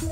じ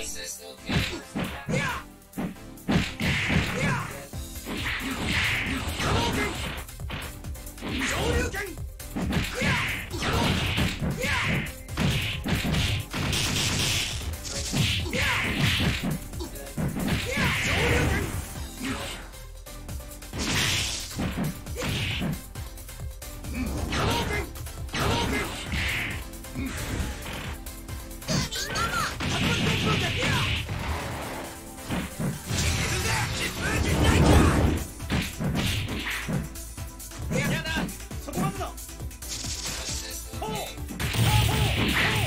Device Yeah.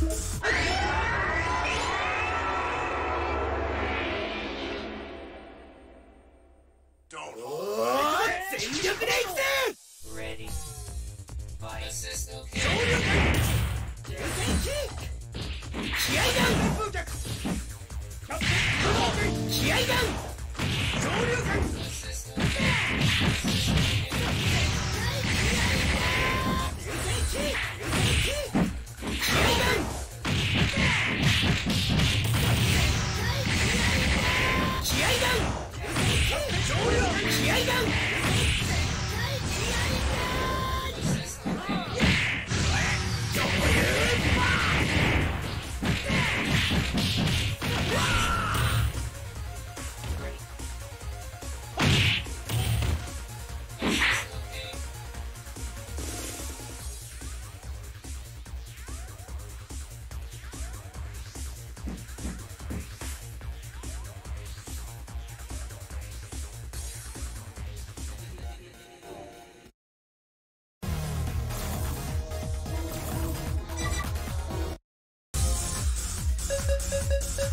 Don't what? Simulate this! Ready. Fire. Assist okay. Shoulder kick! Kick! Kick!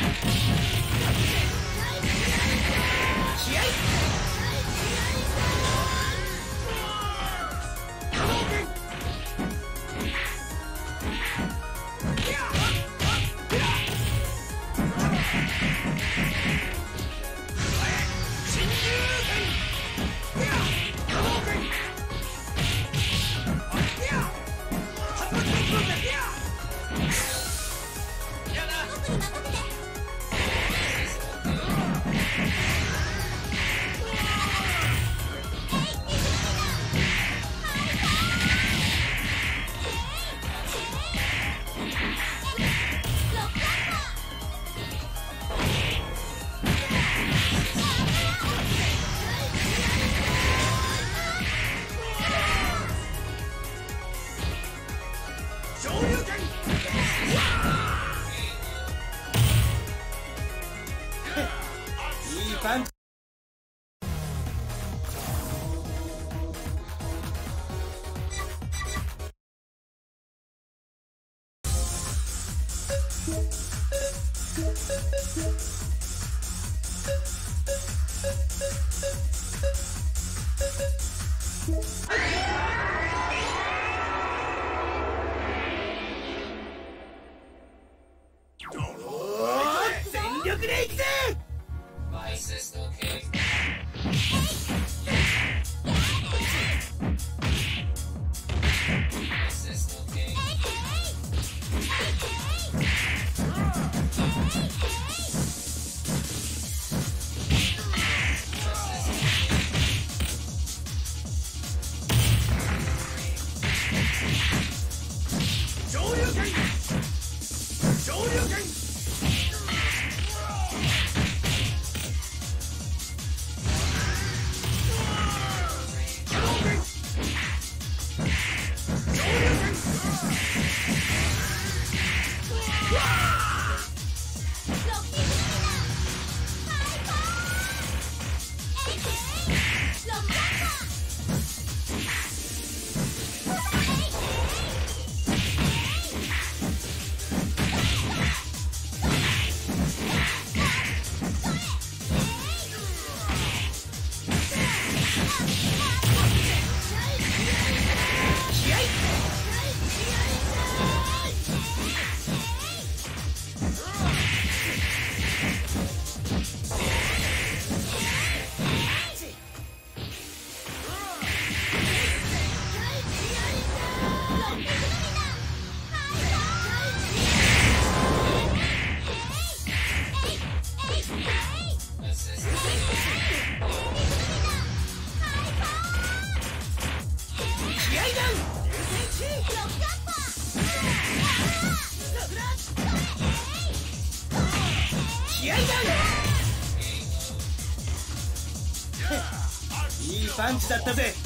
Yeah. 全 Set the bit.